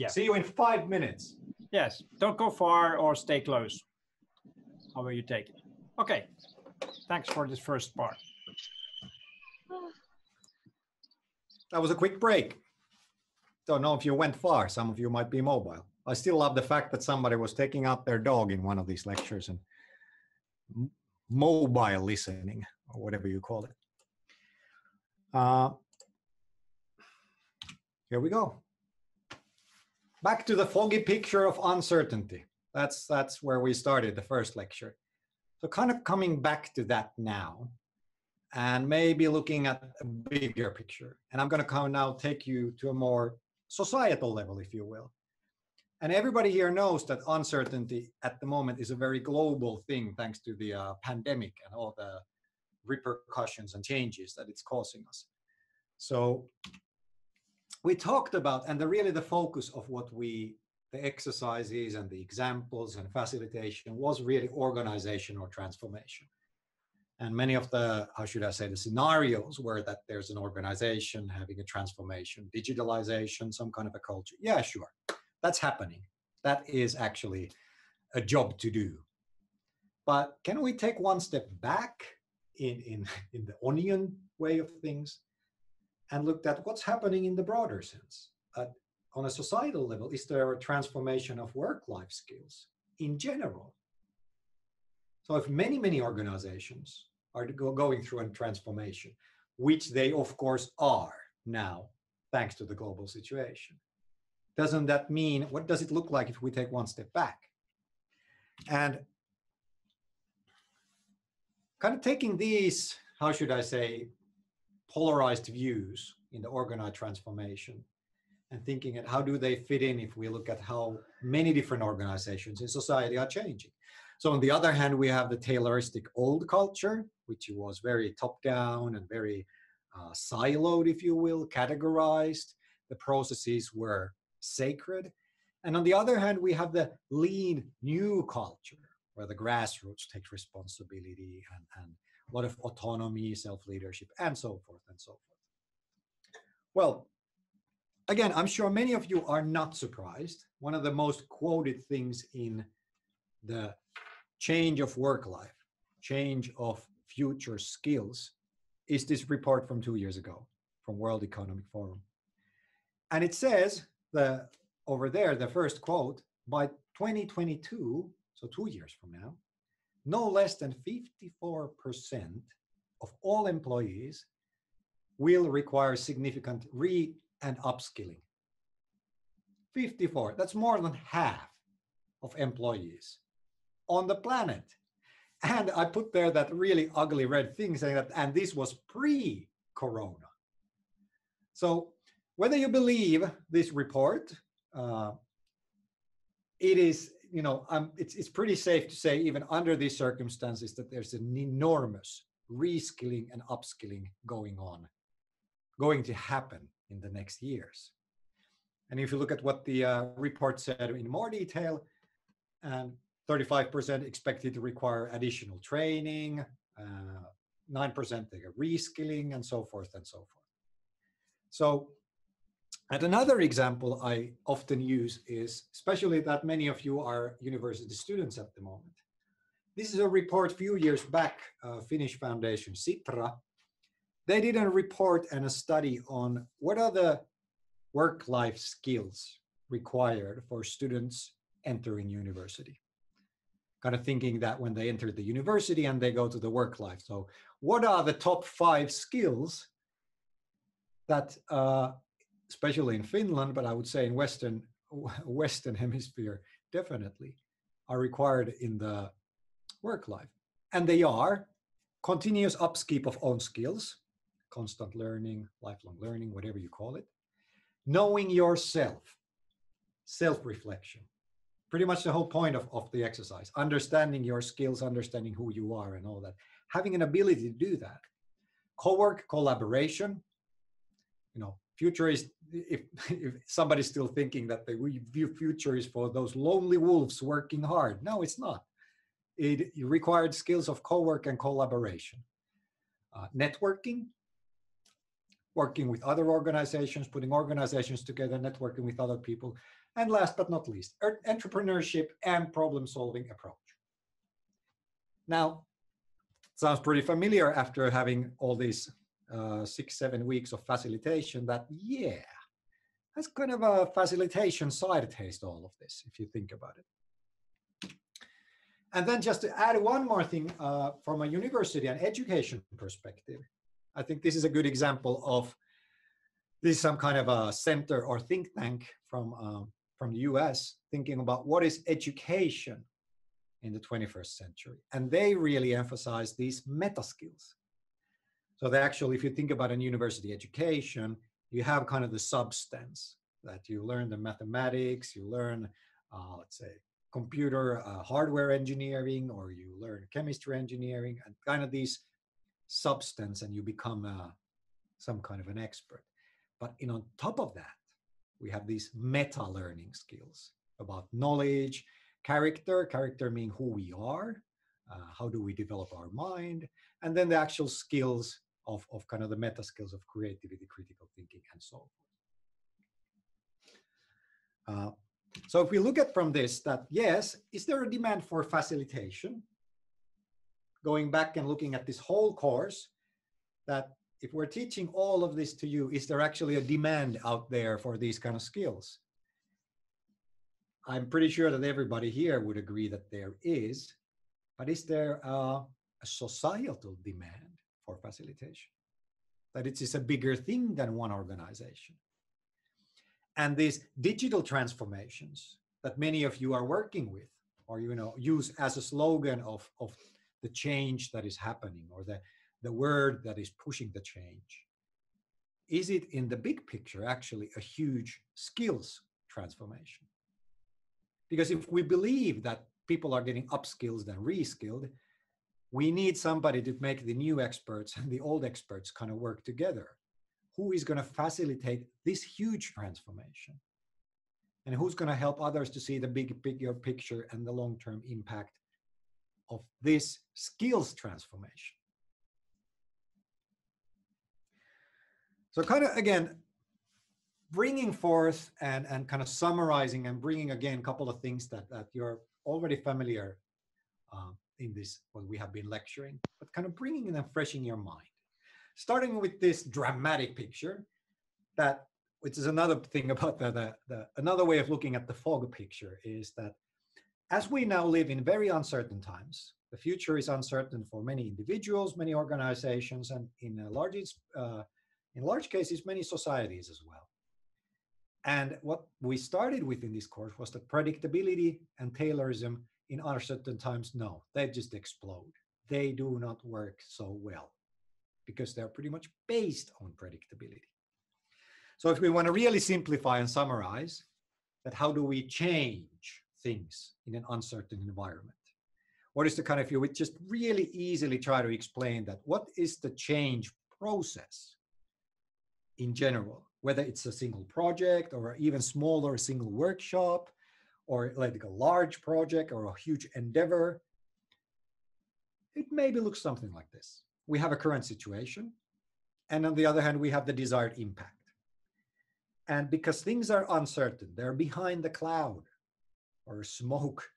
Yeah. See you in five minutes. Yes, don't go far or stay close. However you take it. Okay, thanks for this first part. That was a quick break. Don't know if you went far. Some of you might be mobile. I still love the fact that somebody was taking out their dog in one of these lectures and mobile listening or whatever you call it. Uh, here we go. Back to the foggy picture of uncertainty. That's that's where we started the first lecture. So kind of coming back to that now and maybe looking at a bigger picture. And I'm going to come now take you to a more societal level, if you will. And everybody here knows that uncertainty at the moment is a very global thing, thanks to the uh, pandemic and all the repercussions and changes that it's causing us. So we talked about, and the really the focus of what we, the exercises and the examples and facilitation was really organization or transformation. And many of the, how should I say, the scenarios were that there's an organization having a transformation, digitalization, some kind of a culture. Yeah, sure that's happening. That is actually a job to do. But can we take one step back in, in, in the onion way of things and looked at what's happening in the broader sense? Uh, on a societal level, is there a transformation of work life skills in general? So, if many, many organizations are go, going through a transformation, which they of course are now, thanks to the global situation, doesn't that mean what does it look like if we take one step back and kind of taking these how should i say polarized views in the organized transformation and thinking at how do they fit in if we look at how many different organizations in society are changing so on the other hand we have the tayloristic old culture which was very top down and very uh, siloed if you will categorized the processes were sacred. And on the other hand, we have the lean new culture where the grassroots takes responsibility and, and a lot of autonomy, self leadership, and so forth and so forth. Well, again, I'm sure many of you are not surprised. One of the most quoted things in the change of work life, change of future skills, is this report from two years ago from World Economic Forum. And it says the over there, the first quote, by 2022, so two years from now, no less than 54% of all employees will require significant re and upskilling. 54, that's more than half of employees on the planet. And I put there that really ugly red thing saying that, and this was pre corona. So whether you believe this report, uh, it is, you know, um, it's, it's pretty safe to say, even under these circumstances, that there's an enormous reskilling and upskilling going on, going to happen in the next years. And if you look at what the uh, report said in more detail, and 35% expected to require additional training, uh, 9% they are reskilling, and so forth and so forth. So and another example I often use is, especially that many of you are university students at the moment. This is a report few years back, uh, Finnish Foundation, Sitra. They did a report and a study on what are the work-life skills required for students entering university. Kind of thinking that when they enter the university and they go to the work life. So what are the top five skills that uh, especially in Finland, but I would say in Western Western Hemisphere, definitely are required in the work life. And they are continuous upkeep of own skills, constant learning, lifelong learning, whatever you call it, knowing yourself, self reflection. Pretty much the whole point of, of the exercise, understanding your skills, understanding who you are, and all that. Having an ability to do that. Co work, collaboration, you know, future is if, if somebody's still thinking that the future is for those lonely wolves working hard. No it's not. It, it required skills of co-work and collaboration. Uh, networking working with other organizations putting organizations together networking with other people And last but not least, er, entrepreneurship and problem solving approach. Now, sounds pretty familiar after having all these uh, six, seven weeks of facilitation that, yeah, that's kind of a facilitation side taste, all of this, if you think about it. And then just to add one more thing uh, from a university and education perspective, I think this is a good example of this is some kind of a center or think tank from um, from the US thinking about what is education in the 21st century. And they really emphasize these meta skills. So they actually, if you think about an university education, you have kind of the substance that you learn the mathematics, you learn, uh, let's say, computer uh, hardware engineering, or you learn chemistry engineering, and kind of these substance, and you become uh, some kind of an expert. But in on top of that, we have these meta learning skills about knowledge, character, character meaning who we are, uh, how do we develop our mind, and then the actual skills of, of kind of the meta skills of creativity, critical thinking, and so forth. Uh, so if we look at from this that yes, is there a demand for facilitation? Going back and looking at this whole course, that if we're teaching all of this to you, is there actually a demand out there for these kind of skills? I'm pretty sure that everybody here would agree that there is, but is there a, a societal demand facilitation? That it is a bigger thing than one organization. And these digital transformations that many of you are working with, or you know, use as a slogan of, of the change that is happening, or the, the word that is pushing the change. Is it in the big picture actually a huge skills transformation? Because if we believe that people are getting upskilled and reskilled, we need somebody to make the new experts and the old experts kind of work together. Who is going to facilitate this huge transformation? And who's going to help others to see the big, bigger picture and the long term impact of this skills transformation? So, kind of again, bringing forth and, and kind of summarizing and bringing again a couple of things that, that you're already familiar uh, in this what we have been lecturing, but kind of bringing them fresh in your mind. Starting with this dramatic picture, that which is another thing about the, the, the another way of looking at the fog picture is that as we now live in very uncertain times, the future is uncertain for many individuals, many organizations, and in large uh, in large cases, many societies as well. And what we started with in this course was that predictability and Taylorism in uncertain times, no, they just explode. They do not work so well because they're pretty much based on predictability. So if we want to really simplify and summarize that how do we change things in an uncertain environment? What is the kind of, you would just really easily try to explain that, what is the change process in general? whether it's a single project or even smaller single workshop or like a large project or a huge endeavor, it maybe looks something like this. We have a current situation, and on the other hand, we have the desired impact. And because things are uncertain, they're behind the cloud or smoke,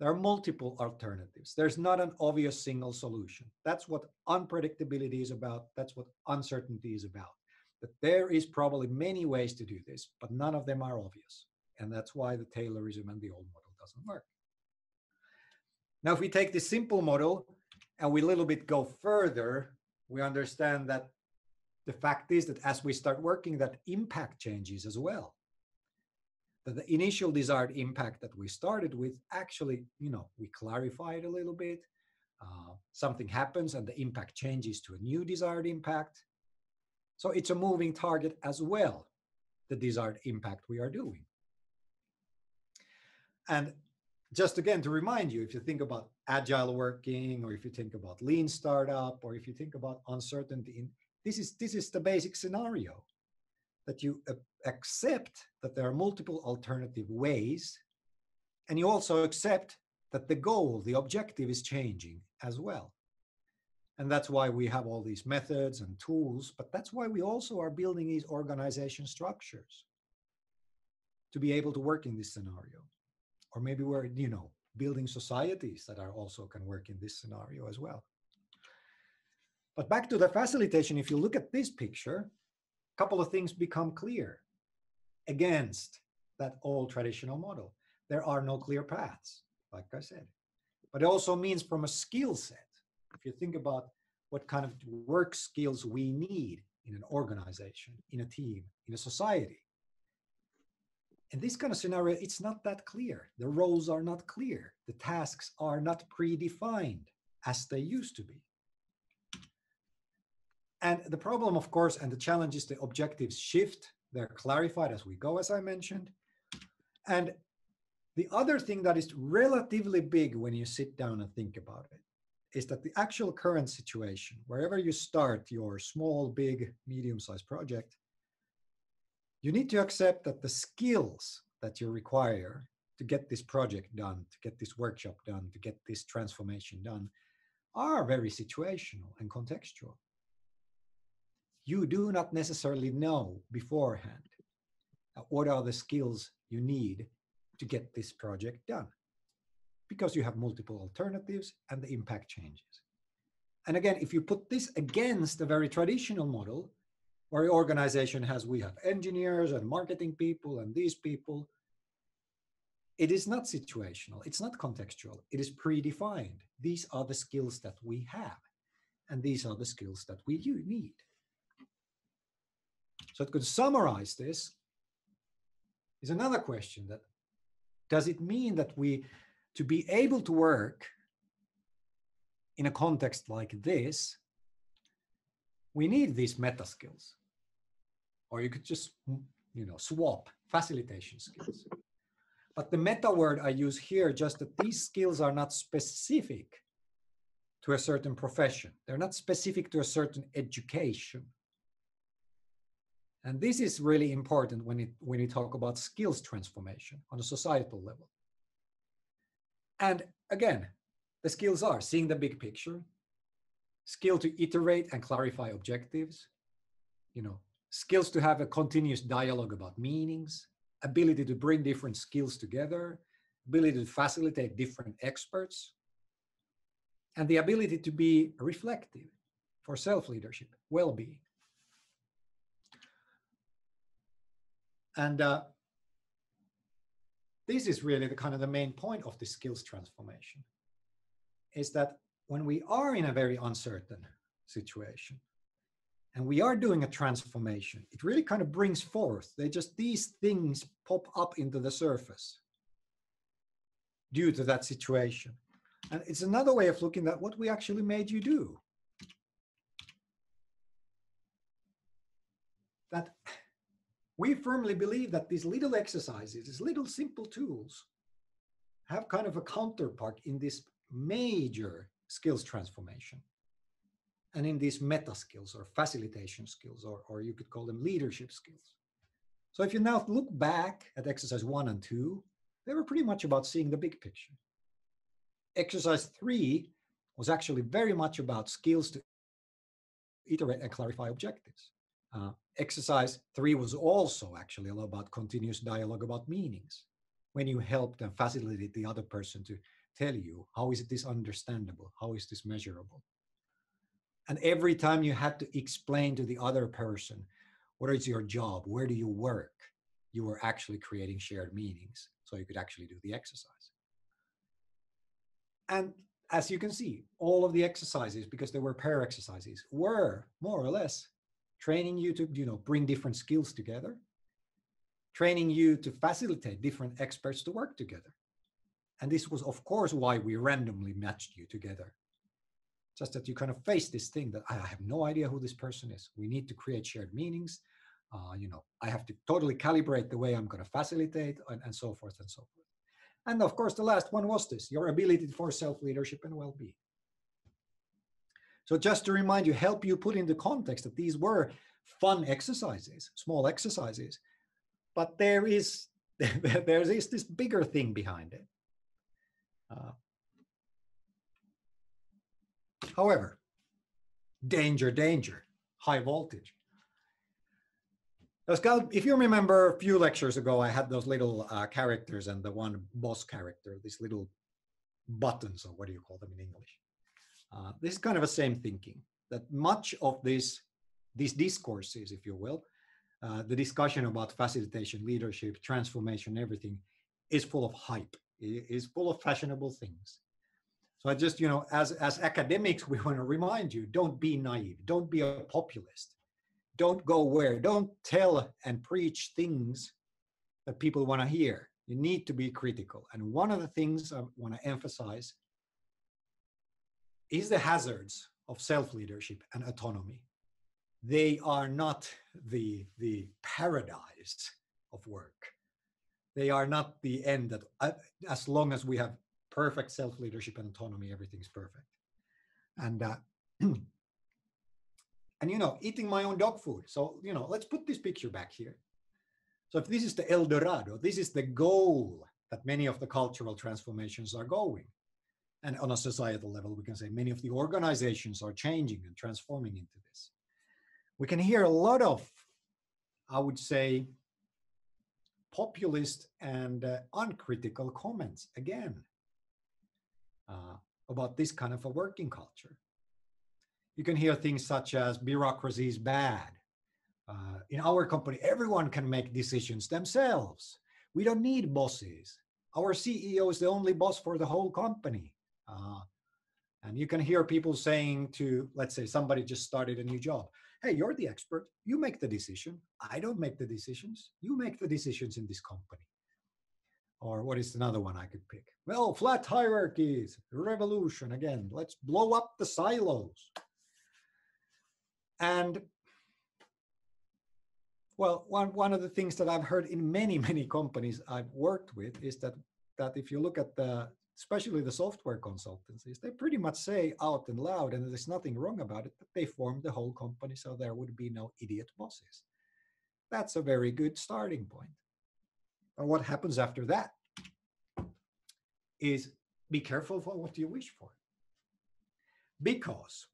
there are multiple alternatives. There's not an obvious single solution. That's what unpredictability is about. That's what uncertainty is about that there is probably many ways to do this, but none of them are obvious. And that's why the Taylorism and the old model doesn't work. Now, if we take the simple model and we a little bit go further, we understand that the fact is that as we start working, that impact changes as well. That the initial desired impact that we started with actually, you know, we clarify it a little bit. Uh, something happens and the impact changes to a new desired impact. So it's a moving target as well, the desired impact we are doing. And just again to remind you, if you think about agile working, or if you think about lean startup, or if you think about uncertainty, this is this is the basic scenario that you accept that there are multiple alternative ways, and you also accept that the goal, the objective, is changing as well. And that's why we have all these methods and tools, but that's why we also are building these organization structures. to be able to work in this scenario. Or maybe we're, you know, building societies that are also can work in this scenario as well. But back to the facilitation, if you look at this picture, a couple of things become clear against that old traditional model. There are no clear paths, like I said. But it also means from a skill set, if you think about what kind of work skills we need in an organization, in a team, in a society. In this kind of scenario, it's not that clear. The roles are not clear. The tasks are not predefined as they used to be. And the problem, of course, and the challenge is the objectives shift. They're clarified as we go, as I mentioned. And the other thing that is relatively big when you sit down and think about it is that the actual current situation, wherever you start your small, big, medium sized project, you need to accept that the skills that you require to get this project done, to get this workshop done, to get this transformation done, are very situational and contextual. You do not necessarily know beforehand uh, what are the skills you need to get this project done because you have multiple alternatives and the impact changes. And again, if you put this against a very traditional model, where organization has, we have engineers and marketing people and these people, it is not situational, it's not contextual, it is predefined. These are the skills that we have, and these are the skills that we do need. So to summarize this is another question that does it mean that we to be able to work in a context like this, we need these meta skills. Or you could just, mm, you know, swap facilitation skills. But the meta word I use here, just that these skills are not specific to a certain profession. They're not specific to a certain education. And this is really important when, it, when you talk about skills transformation on a societal level. And again, the skills are seeing the big picture, skill to iterate and clarify objectives, you know, skills to have a continuous dialogue about meanings, ability to bring different skills together, ability to facilitate different experts, and the ability to be reflective for self-leadership, well-being. And uh, this is really the kind of the main point of the skills transformation is that when we are in a very uncertain situation and we are doing a transformation. It really kind of brings forth. They just these things pop up into the surface due to that situation. And it's another way of looking at what we actually made you do. That we firmly believe that these little exercises, these little simple tools, have kind of a counterpart in this major skills transformation and in these meta skills or facilitation skills, or, or you could call them leadership skills. So if you now look back at exercise one and two, they were pretty much about seeing the big picture. Exercise three was actually very much about skills to iterate and clarify objectives. Uh, exercise three was also actually about continuous dialogue about meanings. When you helped and facilitated the other person to tell you, how is this understandable? How is this measurable? And every time you had to explain to the other person, what is your job? Where do you work? You were actually creating shared meanings so you could actually do the exercise. And as you can see, all of the exercises, because they were pair exercises, were more or less training you to you know bring different skills together training you to facilitate different experts to work together and this was of course why we randomly matched you together just that you kind of face this thing that i have no idea who this person is. We need to create shared meanings. Uh, you know i have to totally calibrate the way i'm going to facilitate and, and so forth and so forth. And of course the last one was this your ability for self leadership and well-being. So just to remind you, help you put in the context that these were fun exercises, small exercises, but there is there is this bigger thing behind it. Uh, however, danger, danger, high voltage. Pascal, if you remember a few lectures ago, I had those little uh, characters and the one boss character, these little buttons, or what do you call them in English? Uh, this is kind of the same thinking that much of this, these discourses, if you will, uh, the discussion about facilitation, leadership, transformation, everything is full of hype, it is full of fashionable things. So I just, you know, as, as academics, we want to remind you, don't be naive, don't be a populist. Don't go where don't tell and preach things that people want to hear. You need to be critical. And one of the things i want to emphasize is the hazards of self-leadership and autonomy. They are not the the paradise of work. They are not the end that uh, as long as we have perfect self-leadership and autonomy everything's perfect. And uh, and you know eating my own dog food. So you know let's put this picture back here. So if this is the el dorado this is the goal that many of the cultural transformations are going. And on a societal level we can say many of the organizations are changing and transforming into this. We can hear a lot of i would say populist and uh, uncritical comments again uh, about this kind of a working culture you can hear things such as bureaucracy is bad. Uh, in our company, everyone can make decisions themselves. We don't need bosses. Our CEO is the only boss for the whole company. Uh, and you can hear people saying to, let's say, somebody just started a new job. Hey, you're the expert. You make the decision. I don't make the decisions. You make the decisions in this company. Or what is another one I could pick? Well, flat hierarchies, revolution again. Let's blow up the silos. And well, one, one of the things that I've heard in many, many companies I've worked with is that, that if you look at the, especially the software consultancies, they pretty much say out and loud, and there's nothing wrong about it, that they formed the whole company so there would be no idiot bosses. That's a very good starting point. What happens after that is be careful for what you wish for. Because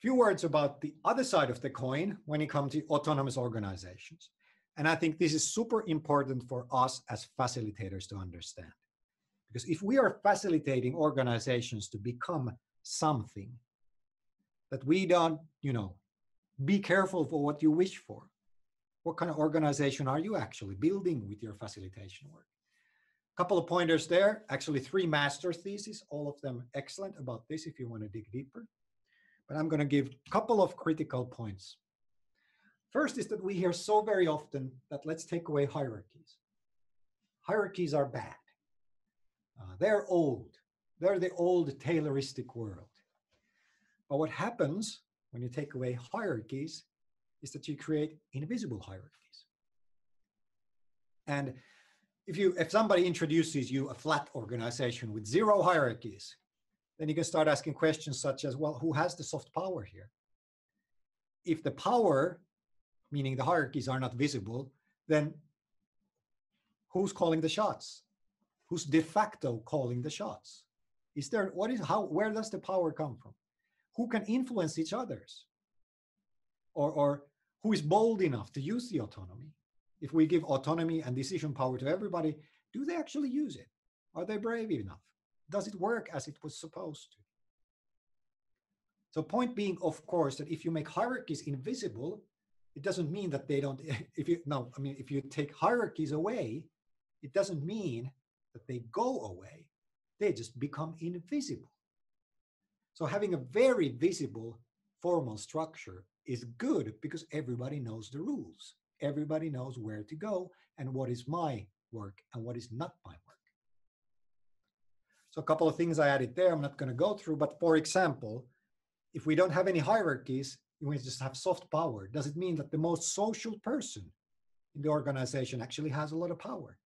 few words about the other side of the coin when it comes to autonomous organizations. And I think this is super important for us as facilitators to understand. Because if we are facilitating organizations to become something, that we don't, you know, be careful for what you wish for. What kind of organization are you actually building with your facilitation work? A couple of pointers there, actually three master theses, all of them excellent about this if you want to dig deeper but I'm going to give a couple of critical points. First is that we hear so very often that let's take away hierarchies. Hierarchies are bad. Uh, they're old. They're the old Tayloristic world. But what happens when you take away hierarchies is that you create invisible hierarchies. And if you if somebody introduces you a flat organization with zero hierarchies, then you can start asking questions such as, well, who has the soft power here? If the power, meaning the hierarchies are not visible, then who's calling the shots? Who's de facto calling the shots? Is there, what is, how, where does the power come from? Who can influence each others? Or, or who is bold enough to use the autonomy? If we give autonomy and decision power to everybody, do they actually use it? Are they brave enough? does it work as it was supposed to? So point being, of course, that if you make hierarchies invisible, it doesn't mean that they don't, if you, no, I mean, if you take hierarchies away, it doesn't mean that they go away. They just become invisible. So having a very visible formal structure is good because everybody knows the rules. Everybody knows where to go and what is my work and what is not my work. So a couple of things I added there, I'm not going to go through, but for example, if we don't have any hierarchies, we just have soft power, does it mean that the most social person in the organization actually has a lot of power?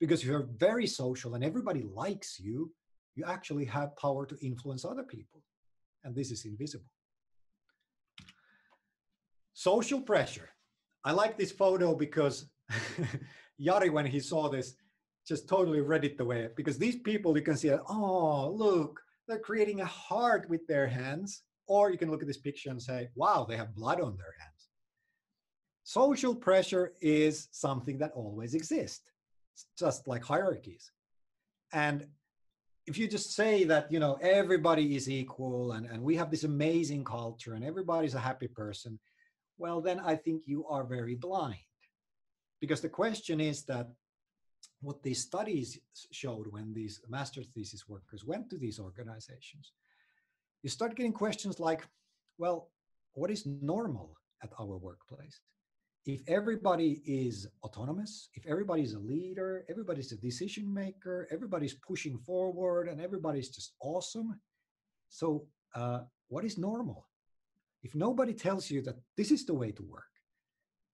Because if you're very social and everybody likes you, you actually have power to influence other people. And this is invisible. Social pressure. I like this photo because Jari, when he saw this, just totally read it the way because these people you can see oh look they're creating a heart with their hands or you can look at this picture and say wow they have blood on their hands social pressure is something that always exists, it's just like hierarchies. And if you just say that you know everybody is equal and, and we have this amazing culture and everybody's a happy person well then i think you are very blind because the question is that what these studies showed when these master thesis workers went to these organizations you start getting questions like well what is normal at our workplace if everybody is autonomous, if everybody's a leader, everybody's a decision maker, everybody's pushing forward, and everybody's just awesome. So, uh, what is normal? If nobody tells you that this is the way to work,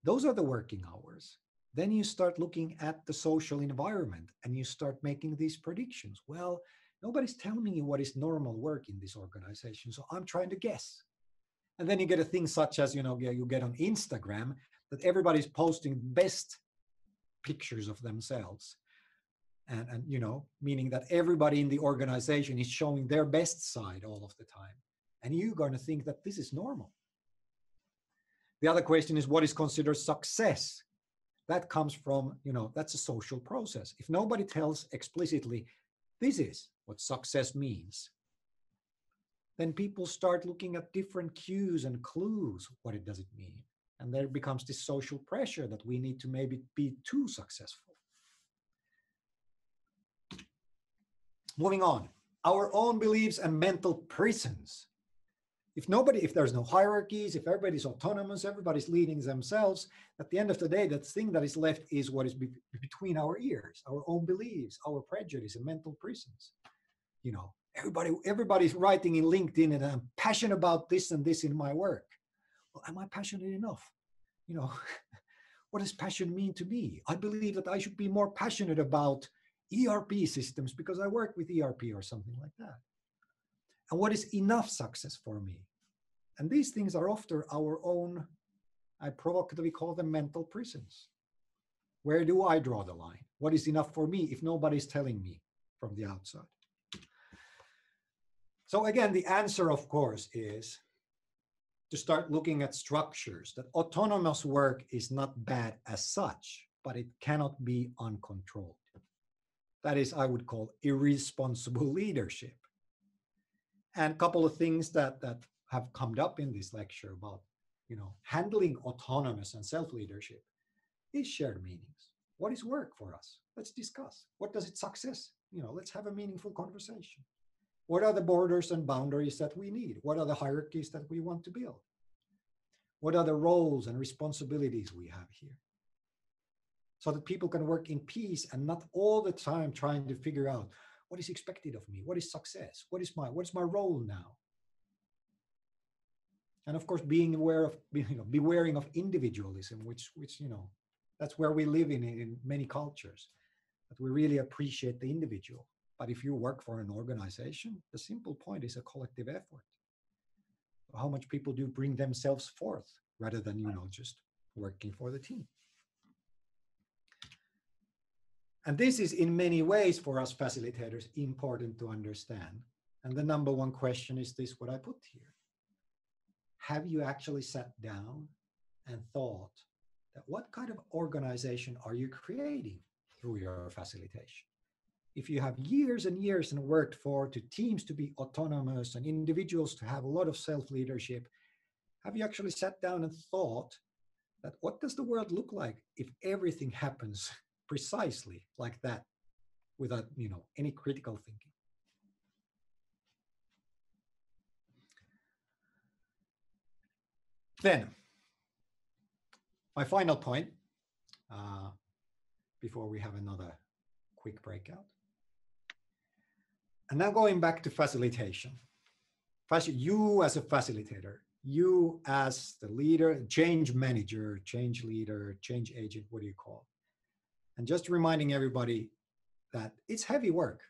those are the working hours, then you start looking at the social environment and you start making these predictions. Well, nobody's telling me what is normal work in this organization, so I'm trying to guess. And then you get a thing such as, you know, you get on Instagram that everybody's posting best pictures of themselves and, and you know meaning that everybody in the organization is showing their best side all of the time and you're going to think that this is normal the other question is what is considered success that comes from you know that's a social process if nobody tells explicitly this is what success means then people start looking at different cues and clues what it does it mean and there becomes this social pressure that we need to maybe be too successful. Moving on, our own beliefs and mental prisons. If nobody, if there's no hierarchies, if everybody's autonomous, everybody's leading themselves, at the end of the day, the thing that is left is what is be between our ears, our own beliefs, our prejudice and mental prisons. You know, everybody, everybody's writing in LinkedIn and I'm passionate about this and this in my work well, am I passionate enough? You know, what does passion mean to me? I believe that I should be more passionate about ERP systems because I work with ERP or something like that. And what is enough success for me? And these things are often our own, I provocatively call them mental prisons. Where do I draw the line? What is enough for me if nobody's telling me from the outside? So, again, the answer, of course, is to start looking at structures that autonomous work is not bad as such, but it cannot be uncontrolled. That is, I would call irresponsible leadership. And a couple of things that, that have come up in this lecture about you know, handling autonomous and self-leadership is shared meanings. What is work for us? Let's discuss. What does it success? You know, let's have a meaningful conversation. What are the borders and boundaries that we need? What are the hierarchies that we want to build? What are the roles and responsibilities we have here? So that people can work in peace and not all the time trying to figure out what is expected of me, what is success, what is my what is my role now? And of course, being aware of you know, bewaring of individualism, which which you know, that's where we live in in many cultures, that we really appreciate the individual. But if you work for an organization, the simple point is a collective effort. How much people do bring themselves forth rather than, you know, just working for the team. And this is in many ways for us facilitators important to understand. And the number one question is this what I put here. Have you actually sat down and thought that what kind of organization are you creating through your facilitation? if you have years and years and worked for to teams to be autonomous and individuals to have a lot of self-leadership, have you actually sat down and thought that what does the world look like if everything happens precisely like that without you know any critical thinking? Then, my final point uh, before we have another quick breakout and now going back to facilitation. You as a facilitator, you as the leader, change manager, change leader, change agent, what do you call? And just reminding everybody that it's heavy work.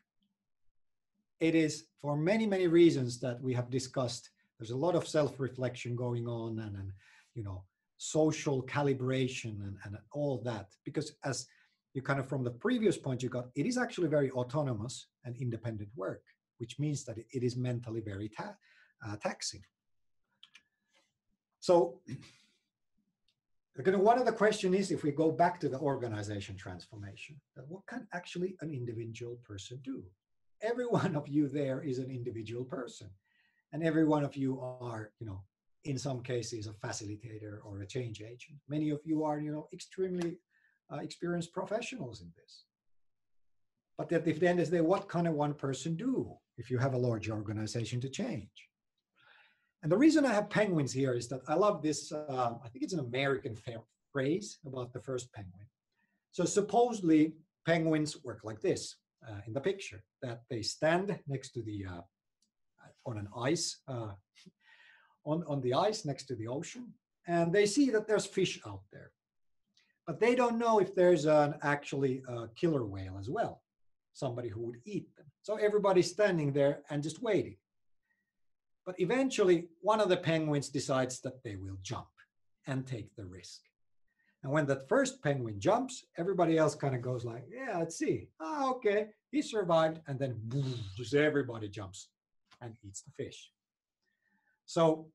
It is for many, many reasons that we have discussed. There's a lot of self-reflection going on and, and you know, social calibration and, and all that. Because as you kind of from the previous point you got, it is actually very autonomous and independent work, which means that it is mentally very ta uh, taxing. So Again, one of the question is if we go back to the organization transformation, what can actually an individual person do? Every one of you there is an individual person, and every one of you are, you know, in some cases a facilitator or a change agent. Many of you are, you know, extremely uh, experienced professionals in this. But at the end of the day, what can a one person do if you have a large organization to change? And the reason I have penguins here is that I love this, uh, I think it's an American phrase about the first penguin. So supposedly penguins work like this uh, in the picture, that they stand next to the, uh, on an ice, uh, on, on the ice next to the ocean, and they see that there's fish out there. But they don't know if there's an actually a killer whale as well, somebody who would eat them. So everybody's standing there and just waiting. But eventually, one of the penguins decides that they will jump and take the risk. And when that first penguin jumps, everybody else kind of goes like, yeah, let's see. Ah, okay, he survived. And then boom, just everybody jumps and eats the fish. So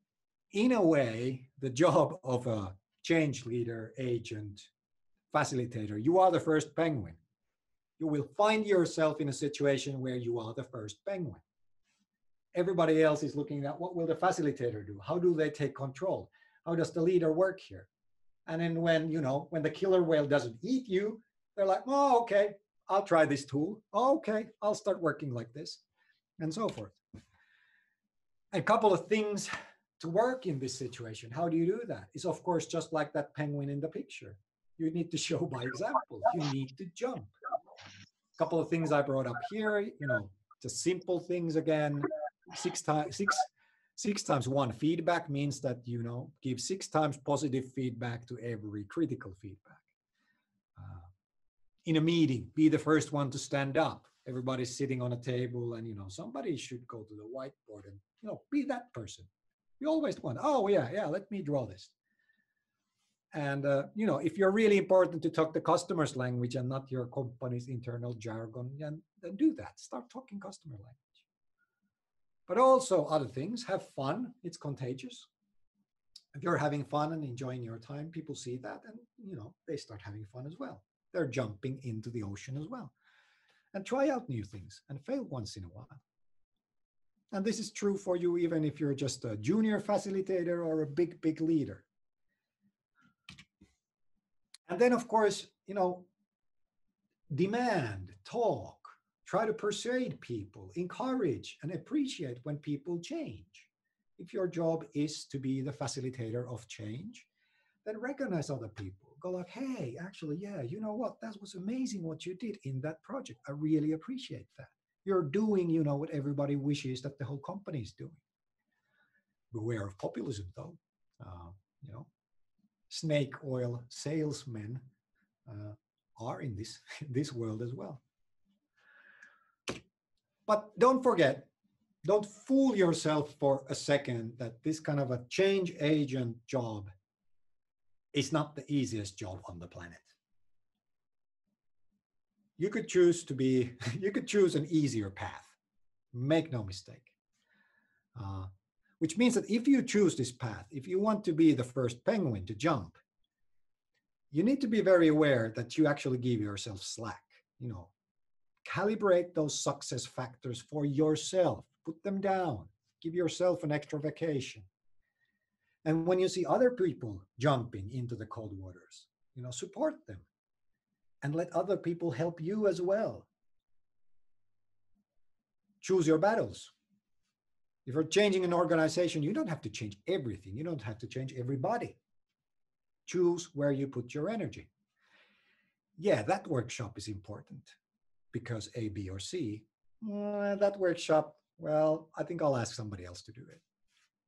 in a way, the job of a change leader, agent, facilitator, you are the first penguin. You will find yourself in a situation where you are the first penguin everybody else is looking at what will the facilitator do? How do they take control? How does the leader work here? And then when, you know, when the killer whale doesn't eat you, they're like, oh, okay, I'll try this tool. Oh, okay, I'll start working like this, and so forth. A couple of things to work in this situation. How do you do that? Is of course just like that penguin in the picture. You need to show by example. You need to jump. A couple of things I brought up here, you know, just simple things again six times six six times one feedback means that you know give six times positive feedback to every critical feedback. Uh, in a meeting be the first one to stand up. Everybody's sitting on a table and you know somebody should go to the whiteboard and you know be that person. You always want oh yeah yeah let me draw this. And uh, you know if you're really important to talk the customer's language and not your company's internal jargon then, then do that. Start talking customer language but also other things. Have fun. It's contagious. If you're having fun and enjoying your time, people see that and you know they start having fun as well. They're jumping into the ocean as well. And try out new things and fail once in a while. And this is true for you even if you're just a junior facilitator or a big, big leader. And then, of course, you know, demand, talk, Try to persuade people, encourage and appreciate when people change. If your job is to be the facilitator of change, then recognize other people. Go like, hey, actually, yeah, you know what? That was amazing what you did in that project. I really appreciate that. You're doing, you know, what everybody wishes that the whole company is doing. Beware of populism, though. Uh, you know, snake oil salesmen uh, are in this this world as well. But don't forget, don't fool yourself for a second that this kind of a change agent job is not the easiest job on the planet. You could choose to be, you could choose an easier path. Make no mistake. Uh, which means that if you choose this path, if you want to be the first penguin to jump, you need to be very aware that you actually give yourself slack. You know, calibrate those success factors for yourself, put them down, give yourself an extra vacation. And when you see other people jumping into the cold waters, you know, support them and let other people help you as well. Choose your battles. If you're changing an organization, you don't have to change everything. You don't have to change everybody. Choose where you put your energy. Yeah, that workshop is important because A, B, or C, uh, that workshop, well, I think I'll ask somebody else to do it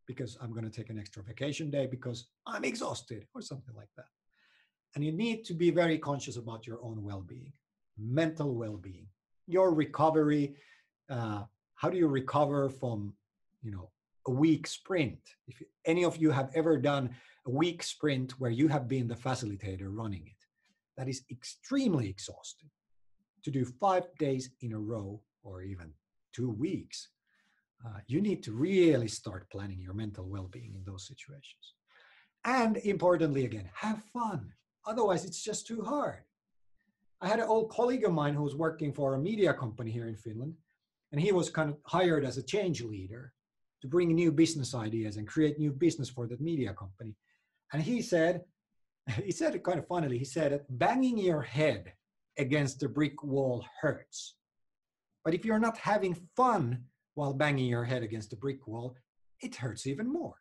because I'm going to take an extra vacation day because I'm exhausted or something like that. And you need to be very conscious about your own well being, mental well being, your recovery. Uh, how do you recover from, you know, a week sprint? If any of you have ever done a week sprint where you have been the facilitator running it, that is extremely exhausting to do five days in a row or even two weeks, uh, you need to really start planning your mental well being in those situations. And importantly, again, have fun. Otherwise, it's just too hard. I had an old colleague of mine who was working for a media company here in Finland, and he was kind of hired as a change leader to bring new business ideas and create new business for that media company. And he said, he said it kind of funnily, he said, banging your head against the brick wall hurts. But if you're not having fun while banging your head against the brick wall, it hurts even more.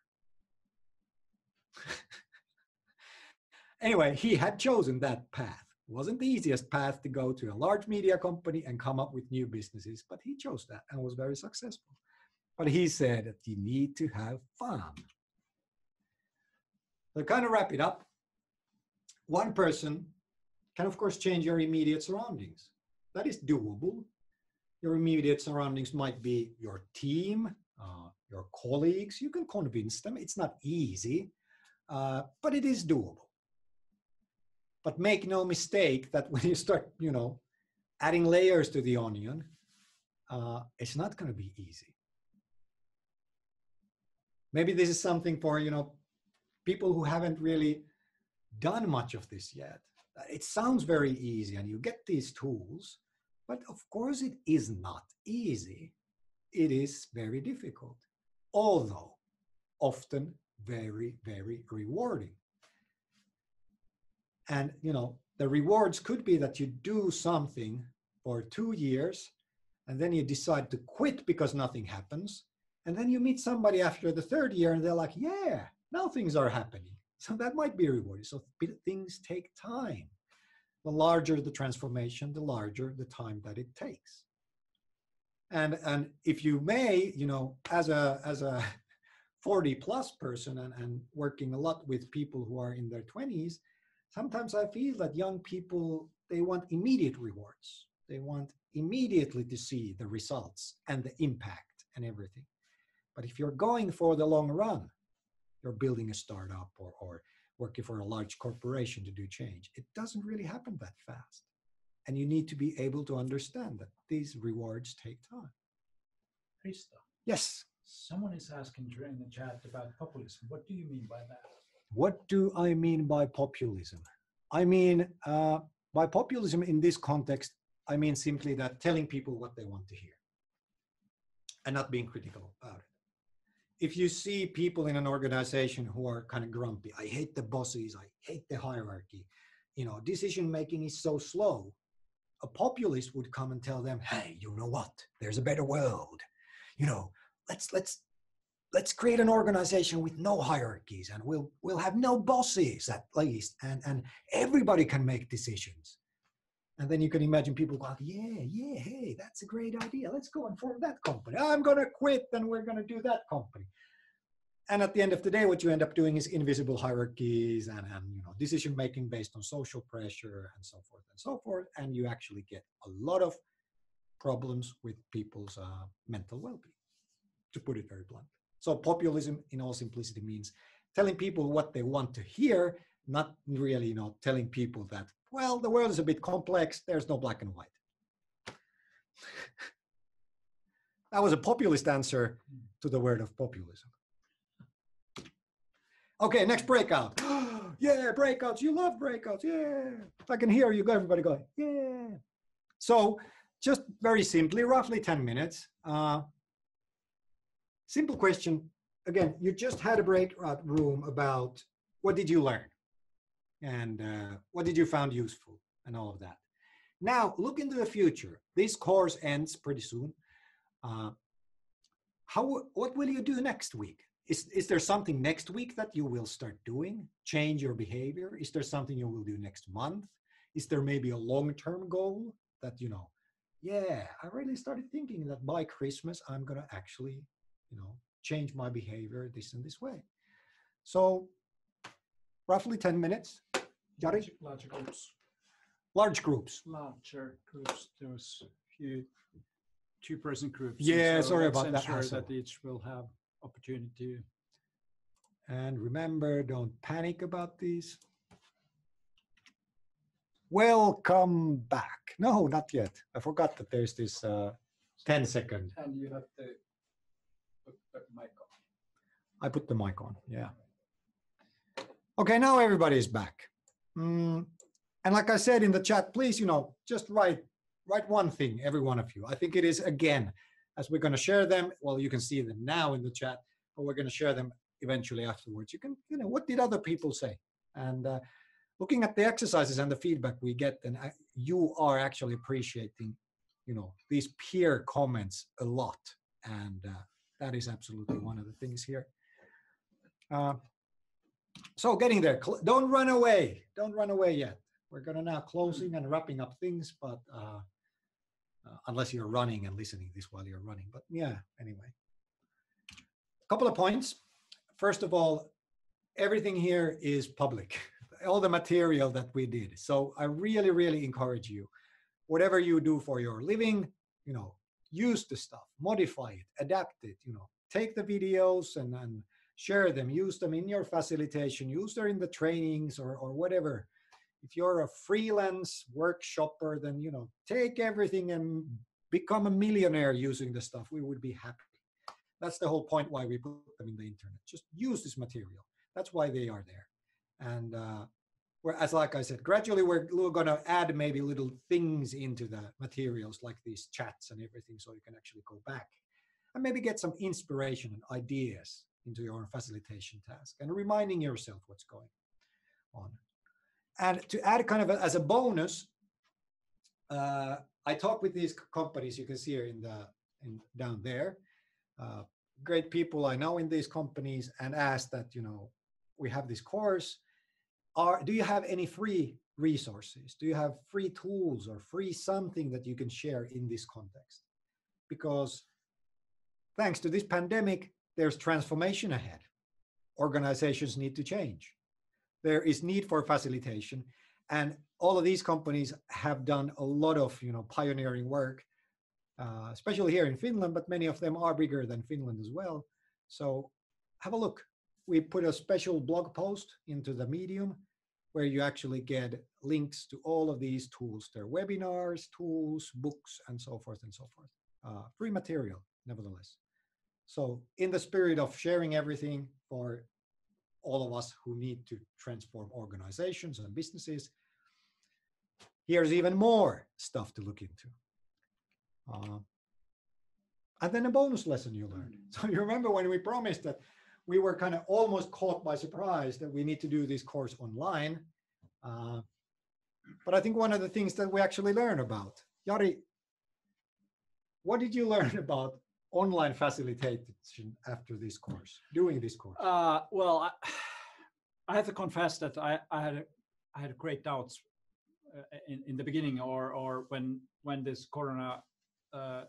anyway, he had chosen that path. It wasn't the easiest path to go to a large media company and come up with new businesses, but he chose that and was very successful. But he said that you need to have fun. To kind of wrap it up, one person can, of course, change your immediate surroundings. That is doable. Your immediate surroundings might be your team, uh, your colleagues. You can convince them. It's not easy, uh, but it is doable. But make no mistake that when you start, you know, adding layers to the onion, uh, it's not going to be easy. Maybe this is something for, you know, people who haven't really done much of this yet. It sounds very easy and you get these tools, but of course it is not easy. It is very difficult, although often very, very rewarding. And, you know, the rewards could be that you do something for two years and then you decide to quit because nothing happens. And then you meet somebody after the third year and they're like, yeah, now things are happening. So that might be rewarding. So things take time. The larger the transformation, the larger the time that it takes. And and if you may, you know, as a as a 40 plus person and, and working a lot with people who are in their 20s, sometimes I feel that young people they want immediate rewards. They want immediately to see the results and the impact and everything. But if you're going for the long run, you're building a startup or, or working for a large corporation to do change. It doesn't really happen that fast. And you need to be able to understand that these rewards take time. Risto. Yes. Someone is asking during the chat about populism. What do you mean by that? What do I mean by populism? I mean, uh, by populism in this context, I mean simply that telling people what they want to hear and not being critical about it if you see people in an organization who are kind of grumpy, I hate the bosses, I hate the hierarchy, you know, decision making is so slow. A populist would come and tell them, "Hey, you know what? There's a better world. You know, let's let's let's create an organization with no hierarchies and we'll we'll have no bosses at least and and everybody can make decisions and then you can imagine people going, yeah, yeah, hey, that's a great idea. Let's go and form that company. I'm going to quit and we're going to do that company. And at the end of the day, what you end up doing is invisible hierarchies and, and you know decision making based on social pressure and so forth and so forth. And you actually get a lot of problems with people's uh, mental well-being, to put it very blunt. So populism, in all simplicity, means telling people what they want to hear, not really, you know, telling people that well, the world is a bit complex. There's no black and white. that was a populist answer to the word of populism. Okay, next breakout. yeah, breakouts. You love breakouts. Yeah. I can hear you, everybody going, yeah. So, just very simply, roughly 10 minutes. Uh, simple question. Again, you just had a breakout room about what did you learn? And uh, what did you found useful and all of that. Now look into the future. This course ends pretty soon. Uh, how what will you do next week? Is is there something next week that you will start doing? Change your behavior? Is there something you will do next month? Is there maybe a long-term goal that you know? Yeah, I really started thinking that by Christmas I'm gonna actually, you know, change my behavior this and this way. So roughly 10 minutes. Jari? Larger groups. Large groups. Larger groups. There There's few two-person groups. Yeah, so sorry about that. Sure that each will have opportunity. And remember, don't panic about these. Welcome back. No, not yet. I forgot that there's this uh, 10 second. And you have to put the mic on. I put the mic on, yeah. Okay, now everybody's back. Mm, and like I said in the chat, please, you know, just write write one thing, every one of you. I think it is again, as we're going to share them. Well, you can see them now in the chat, but we're going to share them eventually afterwards. You can, you know, what did other people say? And uh, looking at the exercises and the feedback we get, then I, you are actually appreciating, you know, these peer comments a lot, and uh, that is absolutely one of the things here. Uh, so getting there, don't run away. Don't run away yet. We're gonna now closing and wrapping up things, but uh, uh, unless you're running and listening this while you're running. But yeah, anyway. A couple of points. First of all, everything here is public, all the material that we did. So I really, really encourage you, whatever you do for your living, you know, use the stuff, modify it, adapt it, you know, take the videos and, and share them, use them in your facilitation, use them in the trainings or, or whatever. If you're a freelance workshopper, then, you know, take everything and become a millionaire using the stuff. We would be happy. That's the whole point why we put them in the internet. Just use this material. That's why they are there. And uh, like I said, gradually we're, we're going to add maybe little things into the materials like these chats and everything so you can actually go back and maybe get some inspiration and ideas into your own facilitation task and reminding yourself what's going on. And to add kind of a, as a bonus, uh, I talk with these companies you can see here in the in down there, uh, great people I know in these companies, and ask that you know we have this course. Are do you have any free resources? Do you have free tools or free something that you can share in this context? Because thanks to this pandemic, there's transformation ahead. Organizations need to change. There is need for facilitation. And all of these companies have done a lot of you know, pioneering work, uh, especially here in Finland, but many of them are bigger than Finland as well. So have a look. We put a special blog post into the Medium where you actually get links to all of these tools, their webinars, tools, books, and so forth and so forth. Uh, free material, nevertheless. So in the spirit of sharing everything for all of us who need to transform organizations and businesses, here's even more stuff to look into. Uh, and then a bonus lesson you learned. So you remember when we promised that we were kind of almost caught by surprise that we need to do this course online. Uh, but I think one of the things that we actually learn about, Jari, what did you learn about online facilitation after this course, doing this course? Uh, well, I, I, have to confess that I, I had I had great doubts uh, in, in the beginning, or or when when this Corona uh,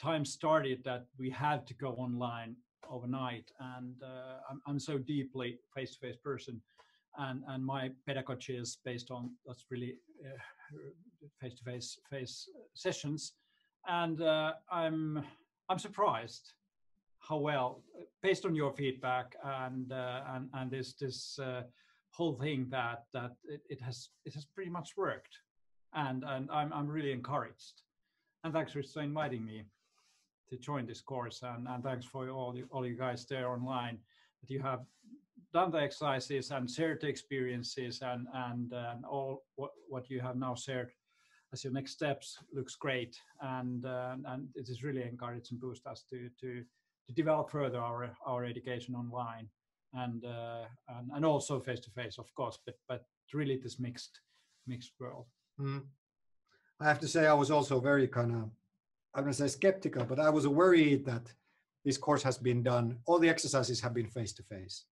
time started, that we had to go online overnight. And uh, I'm, I'm so deeply face-to-face person, and and my pedagogy is based on that's really uh, face-to-face face sessions, and I'm I'm surprised how well, based on your feedback and uh, and and this this uh, whole thing that that it, it, has it has pretty much worked, and and I'm I'm really encouraged, and thanks for inviting me to join this course, and and thanks for all you all you guys there online that you have done the exercises and shared the experiences and and, and all what what you have now shared as your next steps looks great, and uh, and it is really encourage and boost us to to to develop further our our education online, and uh, and, and also face to face, of course, but but really this mixed mixed world. Mm. I have to say, I was also very kind of I'm to say skeptical, but I was worried that this course has been done. All the exercises have been face to face.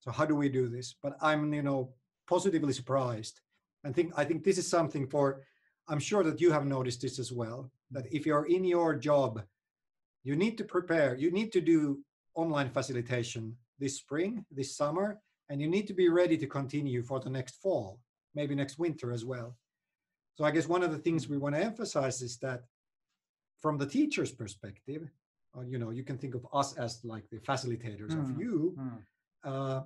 So how do we do this? But I'm you know positively surprised. I think I think this is something for I'm sure that you have noticed this as well, that if you're in your job, you need to prepare, you need to do online facilitation this spring, this summer, and you need to be ready to continue for the next fall, maybe next winter as well. So I guess one of the things we want to emphasize is that from the teacher's perspective, uh, you know, you can think of us as like the facilitators mm. of hmm, you. Mm. Uh,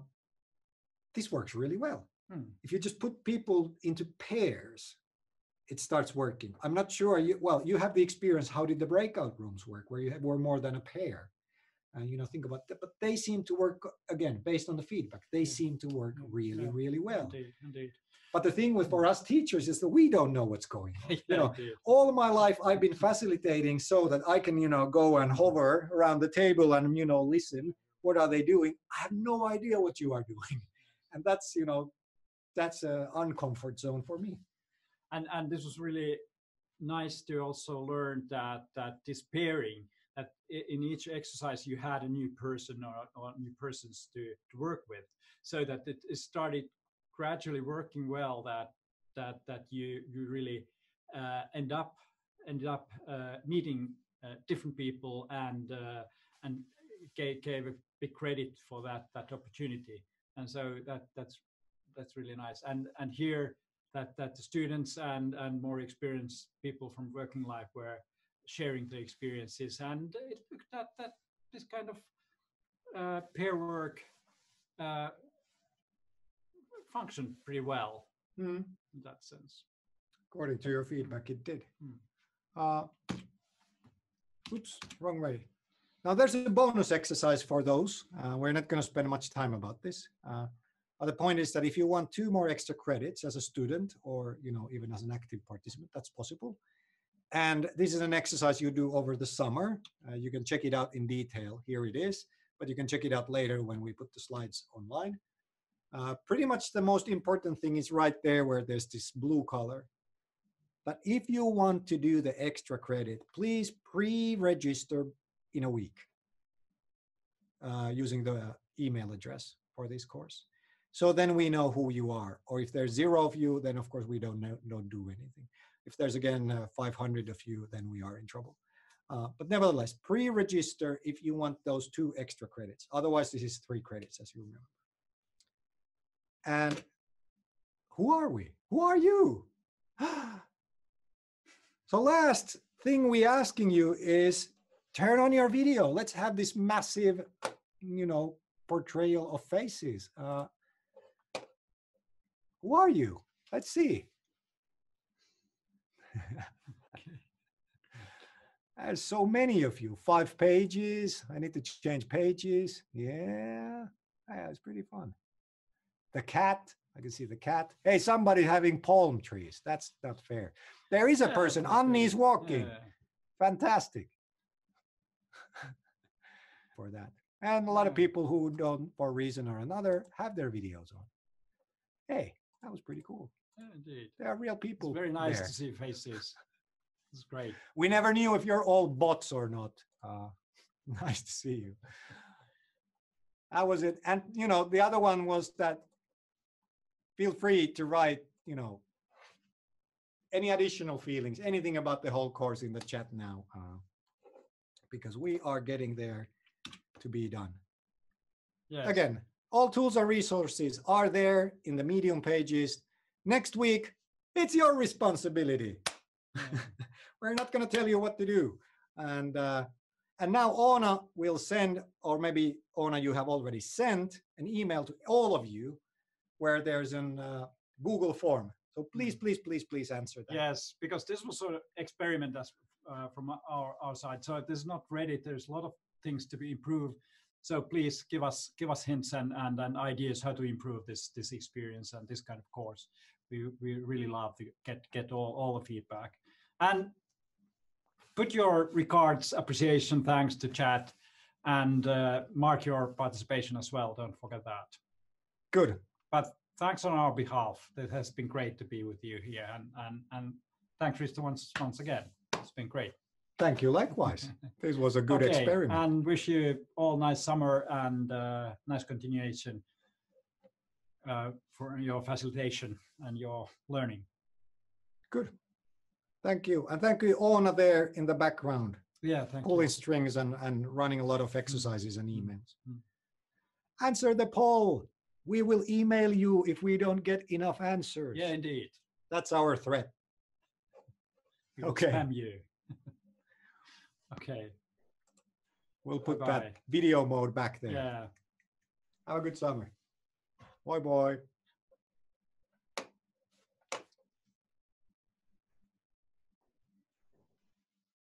this works really well. Mm. If you just put people into pairs it starts working. I'm not sure. You, well, you have the experience. How did the breakout rooms work, where you were more than a pair? and you know think about that but they seem to work again based on the feedback they Yeah. seem to work really yeah, really well Indeed, indeed. but the thing with for us teachers is that we don't know what's going on Yeah, know, indeed. all my life i've been facilitating so that i can you know go and hover around the table and you know listen what are they doing i have no idea what you are doing and that's you know that's a uncomfort zone for me and and this was really nice to also learn that that this pairing that in each exercise you had a new person or, or new persons to, to work with. So that it, started gradually working well that that that you you really uh, end up ended up uh, meeting uh, different people and uh, and gave, gave a big credit for that that opportunity. And so that that's that's really nice. And and here that that the students and and more experienced people from working life were sharing their experiences. And it looked that that this kind of uh, pair work uh, functioned pretty well in that sense. According to your feedback it did. Hmm. uh, oops wrong way. Now there's a bonus exercise for those. Uh, we're not going to spend much time about this. Uh, but the point is that if you want two more extra credits as a student or you know even as an active participant that's possible. And this is an exercise you do over the summer. Uh, you can check it out in detail. Here it is but you can check it out later when we put the slides online. Uh, pretty much the most important thing is right there where there's this blue color. But if you want to do the extra credit, please pre-register in a week uh, using the uh, email address for this course. So then we know who you are. Or if there's zero of you, then of course we don't know, don't do anything. If there's again uh, 500 of you, then we are in trouble. Uh, but nevertheless, pre-register if you want those two extra credits. Otherwise, this is three credits, as you remember. And who are we? Who are you? So last thing we asking you is turn on your video. Let's have this massive, you know, portrayal of faces. Uh, who are you? Let's see. There's so many of you. Five pages. I need to change pages. Yeah, yeah, it's pretty fun. The cat. I can see the cat. Hey, somebody having palm trees. That's not fair. There is a Yeah, person. really- is walking. yeah. Fantastic. For that. And a lot of people who don't, for a reason or another, have their videos on. Hey, that was pretty cool. Yeah, indeed There are real people. it's very nice there. to see faces it's great We never knew if you're all bots or not. Uh, nice to see you. That was it. And you know, the other one was that feel free to write, you know, any additional feelings, anything about the whole course in the chat now, uh, because we are getting there to be done. yeah Again, all tools and resources are there in the Medium pages. Next week, it's your responsibility. We're not going to tell you what to do. And uh, and now Ona will send, or maybe Ona, you have already sent an email to all of you, where there's an uh, Google form. So please, please, please, please answer that. Yes, because this was sort of experiment as uh, from our, our side. So this is not ready. There's a lot of things to be improved. So please give us give us hints and, and, and ideas how to improve this this experience and this kind of course. We we really love to get get all, all the feedback. And put your regards, appreciation, thanks to chat and uh, mark your participation as well. Don't forget that. Good. But thanks on our behalf. It has been great to be with you here, and and and thanks, Risto, once once again. It's been great. Thank you. Likewise. This was a good Okay, experiment. And wish you all nice summer and uh, nice continuation uh, for your facilitation and your learning. Good. Thank you. And thank you, Ona, there in the background, Yeah, thank pulling you. strings and, and running a lot of exercises and Mm. emails. Mm. Answer the poll. We will email you if we don't get enough answers. Yeah, indeed. That's our threat. We will Okay. Spam you. Okay. We'll put Bye-bye. that video mode back there. Yeah. Have a good summer. Bye bye.